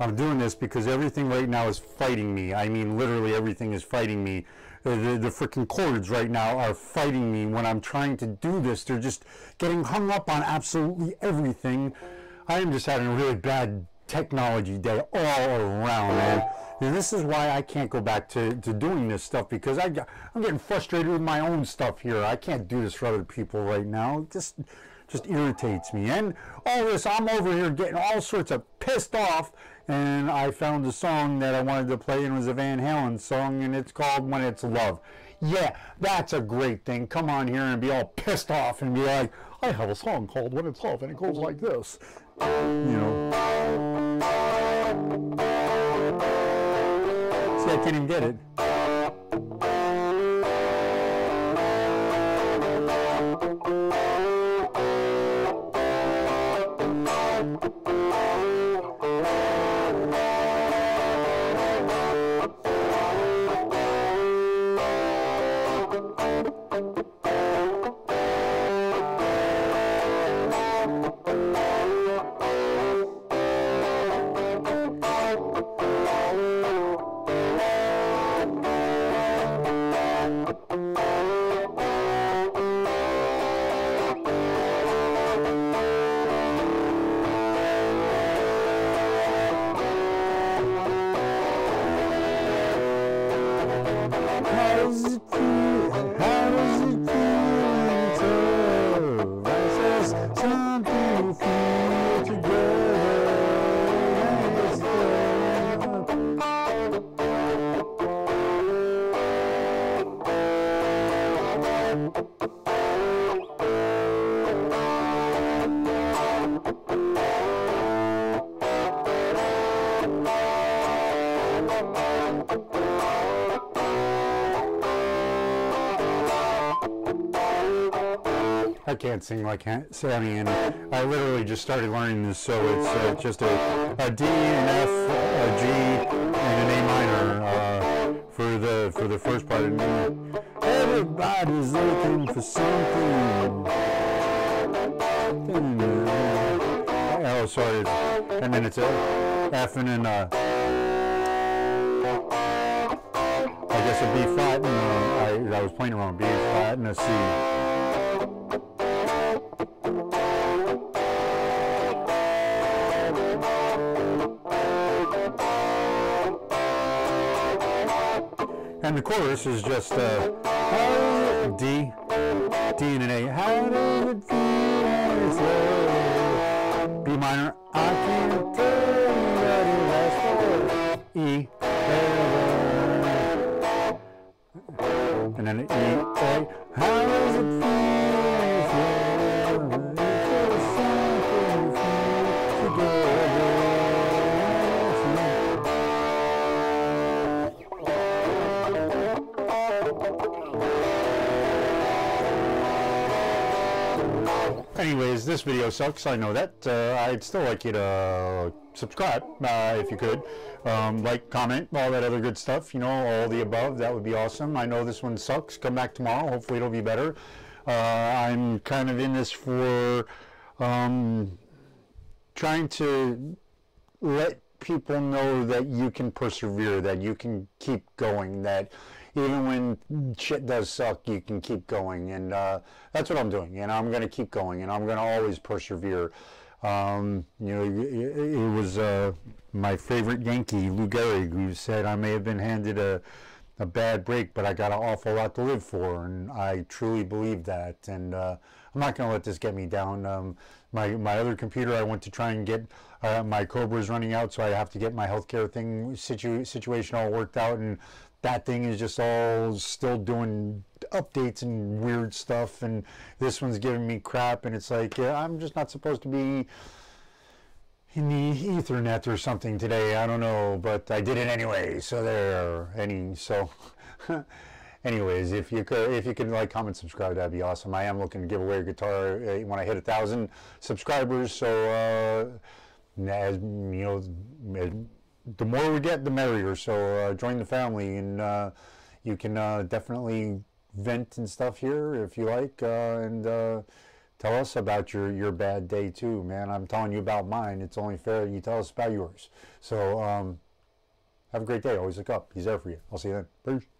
I'm doing this because everything right now is fighting me. I mean, literally everything is fighting me. The, the, the freaking chords right now are fighting me when I'm trying to do this. They're just getting hung up on absolutely everything. I am just having a really bad technology day all around, man. And this is why I can't go back to, to doing this stuff because I, I'm getting frustrated with my own stuff here. I can't do this for other people right now. It just, just irritates me. And all this, I'm over here getting all sorts of pissed off and I found a song that I wanted to play and it was a Van Halen song and it's called When It's Love. Yeah, that's a great thing. Come on here and be all pissed off and be like, I have a song called When It's Love and it goes like this. You know. See, I can't even get it. How's I can't sing like Sammy, and I literally just started learning this, so it's uh, just a, a D, an F, a G, and an A minor uh, for the for the first part. And then everybody's looking for something. Oh, sorry. And then it's a F and then uh, a B flat, and I, I was playing around B flat and a C. And the chorus is just uh, D, D and an A. How does it feel minor. I can't Anyways, this video sucks. I know that. Uh, I'd still like you to subscribe uh, if you could. Um, like, comment, all that other good stuff. You know, all the above. That would be awesome. I know this one sucks. Come back tomorrow. Hopefully, it'll be better. Uh, I'm kind of in this for um, trying to let people know that you can persevere, that you can keep going, that even when shit does suck, you can keep going. And uh, that's what I'm doing. And I'm going to keep going. And I'm going to always persevere. Um, you know, it, it was uh, my favorite Yankee, Lou Gehrig, who said, I may have been handed a, a bad break, but I got an awful lot to live for. And I truly believe that. And uh, I'm not going to let this get me down. Um, my, my other computer, I went to try and get uh, my Cobra is running out, so I have to get my healthcare thing situ- situation all worked out. And that thing is just all still doing updates and weird stuff. And this one's giving me crap. And it's like, yeah, I'm just not supposed to be in the Ethernet or something today. I don't know, but I did it anyway. So there. Any so. Anyways, if you could, if you could like, comment, subscribe, that'd be awesome. I am looking to give away a guitar uh, when I hit a thousand subscribers. So, uh, as you know, the more we get, the merrier. So uh, join the family, and uh, you can uh, definitely vent and stuff here if you like, uh, and uh, tell us about your, your bad day too, man. I'm telling you about mine. It's only fair you tell us about yours. So um, have a great day. Always look up. He's there for you. I'll see you then. Peace.